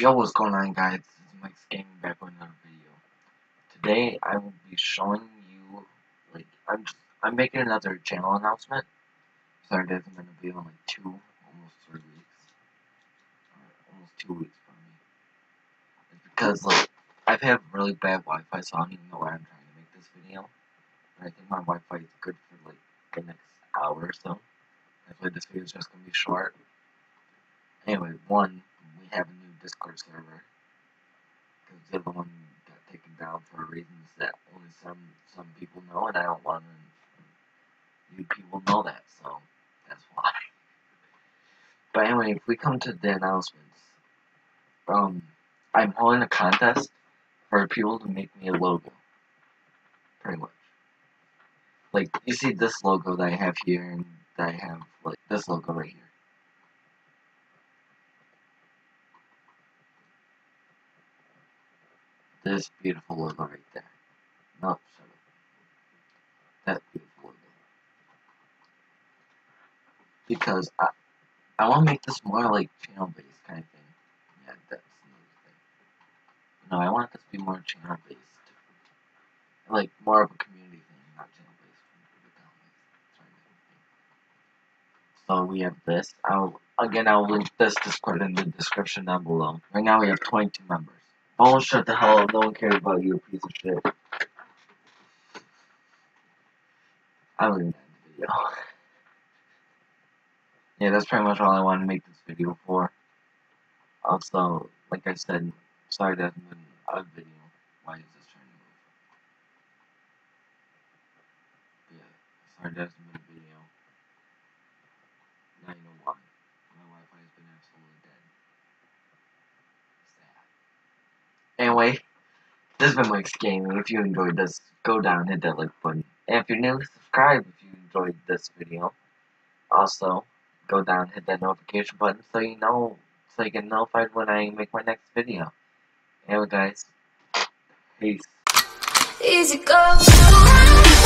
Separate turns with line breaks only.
Yo, what's going on guys? This is Mike's Gaming back with another video. Today I will be showing you, like, I'm just, I'm making another channel announcement. Sorry, it hasn't been a video in like two, almost three weeks. Almost two weeks for me. It's because, like, I've had really bad Wi-Fi, so I don't even know why I'm trying to make this video. But I think my Wi-Fi is good for, like, the next hour or so. Why this video is just going to be short. Anyway, one, we have a new Discord server. Because the other one got taken down for reasons that only some some people know, and I don't want you people know that, so that's why. But anyway, if we come to the announcements, um, I'm holding a contest for people to make me a logo. Pretty much. Like, you see this logo that I have here, and that I have, this logo right here. This beautiful logo right there. No, shut. That beautiful logo. Because I, I want to make this more like channel-based kind of thing. Yeah, that's another thing. No, I want this to be more channel-based. Like, more of a community thing, not channel-based. So we have this. I'll again I'll link this Discord in the description down below. Right now we have 22 members. Oh, shut the hell up. No one cares about you, piece of shit. I even end the video. yeah, that's pretty much all I wanted to make this video for. Also, like I said, sorry that hasn't been a video. Why is this trying to move? Yeah, sorry that hasn't been a video. Now you know why. My Wi-Fi has been absolutely dead. Sad. Anyway, this has been Mike's Gaming. If you enjoyed this, go down, hit that like button. And if you're new, subscribe if you enjoyed this video. Also, go down, hit that notification button so you know, so you get notified when I make my next video. Anyway, guys, peace.
Easy go.